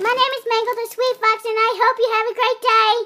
My name is Mango the Sweet Fox, and I hope you have a great day.